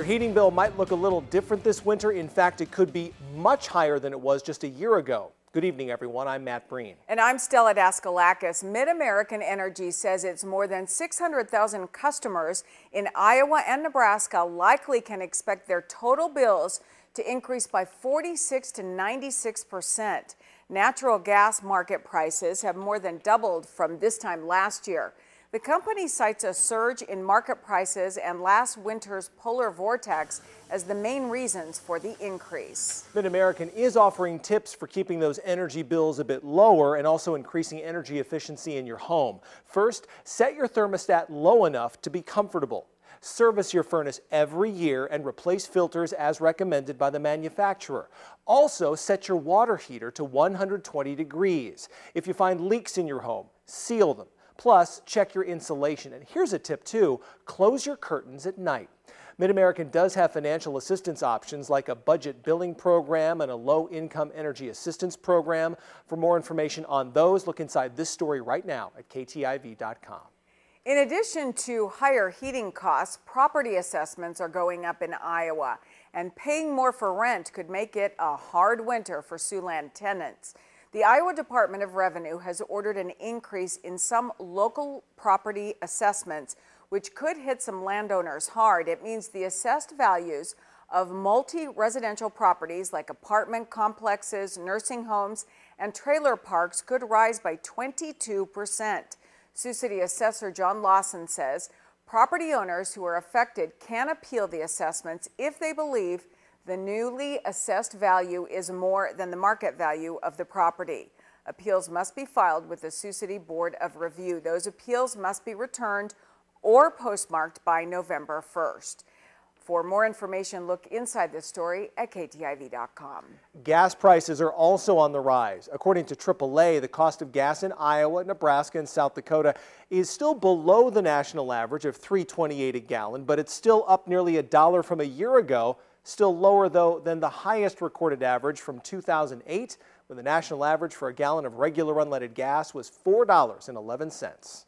Your heating bill might look a little different this winter. In fact, it could be much higher than it was just a year ago. Good evening, everyone. I'm Matt Breen. And I'm Stella Daskalakis. MidAmerican Energy says its more than 600,000 customers in Iowa and Nebraska likely can expect their total bills to increase by 46 to 96 percent. Natural gas market prices have more than doubled from this time last year. The company cites a surge in market prices and last winter's polar vortex as the main reasons for the increase. MidAmerican is offering tips for keeping those energy bills a bit lower and also increasing energy efficiency in your home. First, set your thermostat low enough to be comfortable. Service your furnace every year and replace filters as recommended by the manufacturer. Also, set your water heater to 120 degrees. If you find leaks in your home, seal them. Plus, check your insulation. And here's a tip too, close your curtains at night. MidAmerican does have financial assistance options like a budget billing program and a low-income energy assistance program. For more information on those, look inside this story right now at KTIV.com. In addition to higher heating costs, property assessments are going up in Iowa, and paying more for rent could make it a hard winter for Siouxland tenants. The Iowa Department of Revenue has ordered an increase in some local property assessments, which could hit some landowners hard. It means the assessed values of multi-residential properties like apartment complexes, nursing homes, and trailer parks could rise by 22 percent. Sioux City Assessor John Lawson says property owners who are affected can appeal the assessments if they believe the newly assessed value is more than the market value of the property. Appeals must be filed with the Sioux City Board of Review. Those appeals must be returned or postmarked by November 1st. For more information, look inside this story at KTIV.com. Gas prices are also on the rise. According to AAA, the cost of gas in Iowa, Nebraska, and South Dakota is still below the national average of 3.28 a gallon, but it's still up nearly a dollar from a year ago Still lower, though, than the highest recorded average from 2008, when the national average for a gallon of regular unleaded gas was $4.11.